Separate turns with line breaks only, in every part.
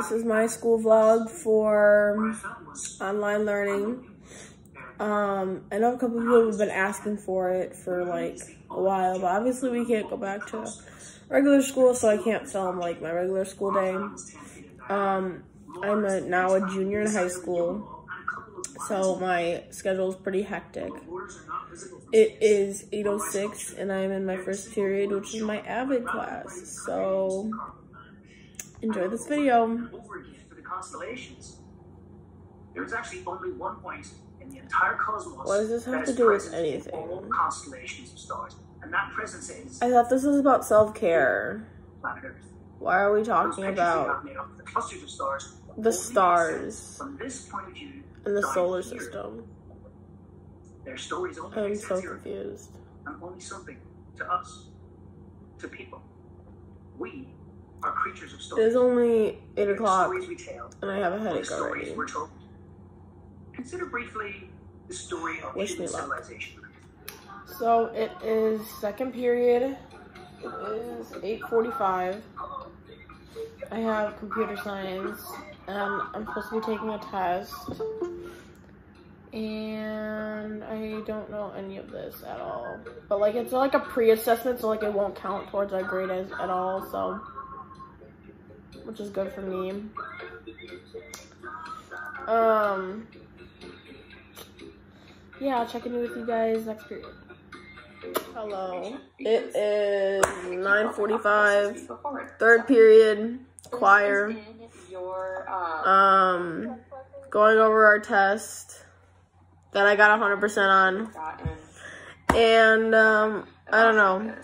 This is my school vlog for online learning. Um, I know a couple people have been asking for it for like a while, but obviously we can't go back to regular school, so I can't film like my regular school day. Um, I'm a, now a junior in high school, so my schedule is pretty hectic. It is 8.06 and I'm in my first period, which is my AVID class. So enjoy this video. There is actually only one point in the entire cosmos. What does this have to do with anything? All constellations of stars. And that presence is I thought this was about self-care. Planet Earth. Why are we talking about the clusters of stars? The stars. From this point of view, in the solar system. Their stories only I'm so confused. And only something to us, to people. We are creatures of. It is only 8 o'clock, and I have a headache already. Consider briefly the story of Wish civilization. So it is second period. It is 8.45. I have computer science, and I'm supposed to be taking a test and I don't know any of this at all. But like it's like a pre-assessment, so like it won't count towards our grade as, at all, so which is good for me. Um yeah, I'll check in with you guys next period. Hello. It is 9:45. Third period, choir. Um going over our test that I got 100% on. And um, I don't know.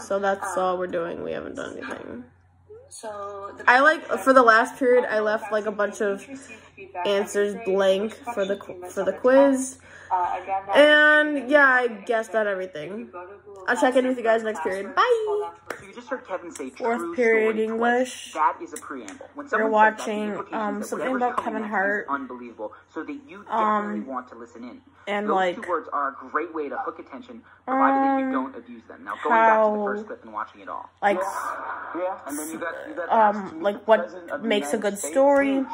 So that's all we're doing. We haven't done anything. So I like for the last period I left like a bunch of answers blank for the for the quiz. Uh, and yeah, I guessed at everything. I'll check in with you guys next period. Bye. You just heard Kevin say Fourth period English. That is a preamble. When You're watching um something about Kevin Hart. Unbelievable. So that you um, want to listen in. And Those like two words are a great way to hook attention, provided um, that you don't abuse them. Now going back to the first clip and watching it all. Like yeah, and then you got, you got um like what makes a good story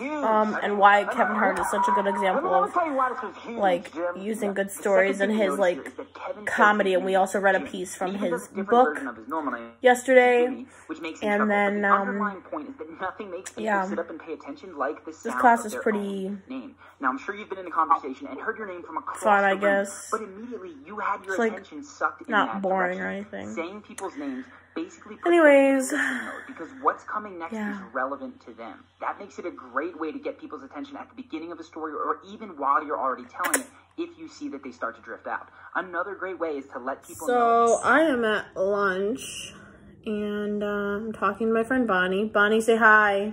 um, and why Kevin Hart is such a good example of like using good stories in his like comedy. And we also read a piece from his book yesterday, and then um, yeah, this class is pretty. Now I'm sure you've been in a conversation and heard your name from across fun, I guess. But immediately you had your it's attention like sucked in not boring or anything. Saying people's names basically anyways because what's coming next yeah. is relevant to them that makes it a great way to get people's attention at the beginning of a story or even while you're already telling it if you see that they start to drift out another great way is to let people so know. i am at lunch and uh, i'm talking to my friend bonnie bonnie say hi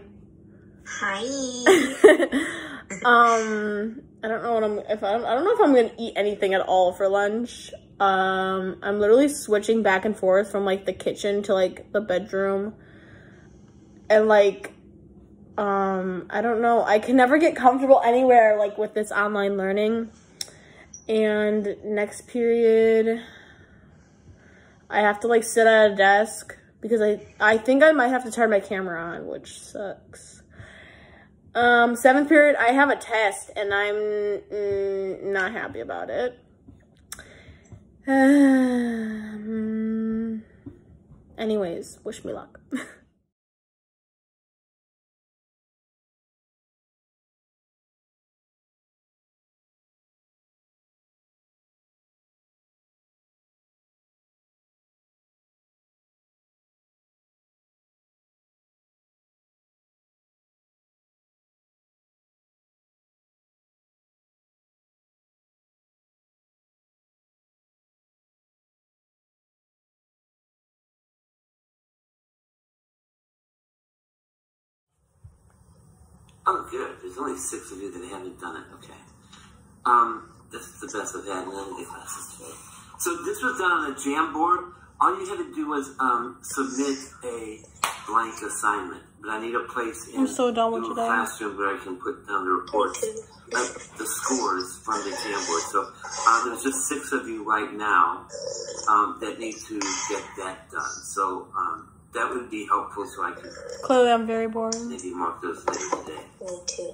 hi um i don't know what i'm if i'm i don't know if i'm gonna eat anything at all for lunch um, I'm literally switching back and forth from like the kitchen to like the bedroom. And like, um, I don't know. I can never get comfortable anywhere like with this online learning. And next period, I have to like sit at a desk because I, I think I might have to turn my camera on, which sucks. Um, seventh period, I have a test and I'm mm, not happy about it. Um, anyways, wish me luck.
Oh, good. There's only six of you that haven't done it. Okay. Um, that's the best I've had in any of the classes today. So this was done on a Jamboard. All you had to do was um, submit a blank assignment. But I need a place in
I'm so done with
the classroom where I can put down the reports, like the scores from the Jamboard. So um, there's just six of you right now um, that need to get that done. So um, that would be helpful so I could
Clearly, I'm very boring.
maybe mark those later today.
Me too.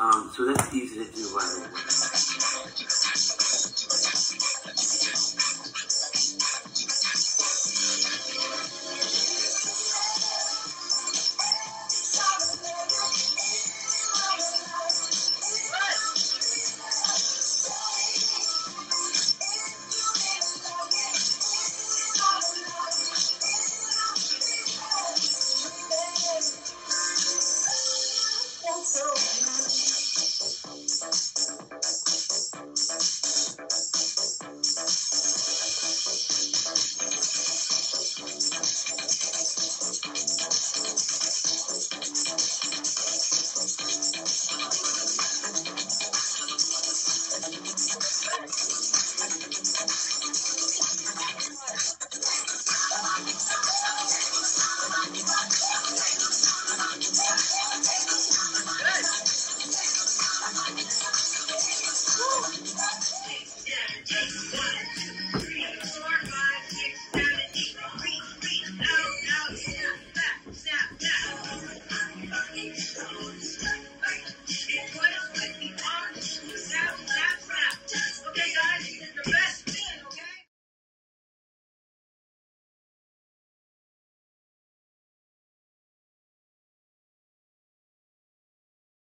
Um, so that's easy to do right away.